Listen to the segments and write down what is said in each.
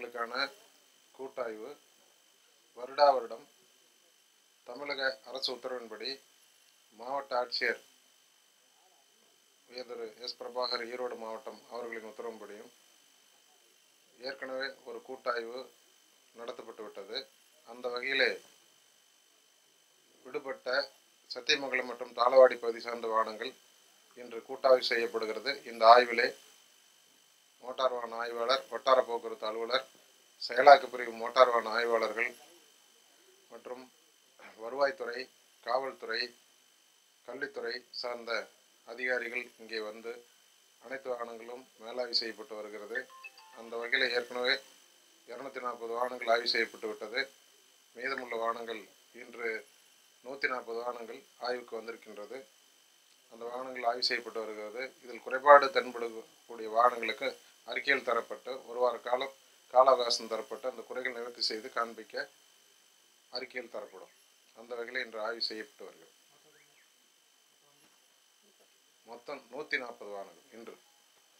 மாணவர்களுக்கான கூட்டாய்வு வருடா வருடம் தமிழக அரசு உத்தரவின்படி மாவட்ட ஆட்சியர் உயர்திரு எஸ் பிரபாகர் ஈரோடு மாவட்டம் அவர்களின் உத்தரவுப்படியும் ஏற்கனவே ஒரு கூட்டாய்வு நடத்தப்பட்டு விட்டது. அந்த வகையிலே விடுபட்ட சத்தியமங்கலம் மற்றும் தாளவாடி பகுதி சார்ந்த வாகனங்கள் இன்று கூட்டாய்வு செய்யப்படுகிறது. இந்த ஆய்விலே மோட்டார் வாகன ஆய்வாளர் வட்டார போக்குவரத்து அலுவலர் செயலாக்க பிரிவு மோட்டார் வாகன ஆய்வாளர்கள் மற்றும் வருவாய்த்துறை காவல்துறை கல்வித்துறை சார்ந்த அதிகாரிகள் இங்கே வந்து அனைத்து வாகனங்களும் மேலாய்வு செய்யப்பட்டு வருகிறது. அந்த வகையில் ஏற்கனவே இரநூத்தி நாற்பது வாகனங்கள் ஆய்வு செய்யப்பட்டு விட்டது. மீதமுள்ள வாகனங்கள் இன்று நூற்றி நாற்பது வாகனங்கள் ஆய்வுக்கு வந்திருக்கின்றது. அந்த வாகனங்கள் ஆய்வு செய்யப்பட்டு வருகிறது. இதில் குறைபாடு தென்படக்கூடிய வாகனங்களுக்கு அறிக்கையில் தரப்பட்டு ஒரு வார காலம் கால அவகாசம் தரப்பட்டு அந்த குறைகள் நிவர்த்தி செய்து காண்பிக்க அறிக்கையில் தரப்படும். அந்த வகையில் இன்று ஆய்வு செய்யப்பட்டு வருகிறது. மொத்தம் நூற்றி நாற்பது வாகனங்கள் இன்று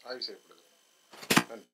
ஆய்வு செய்யப்படுகிறது. நன்றி.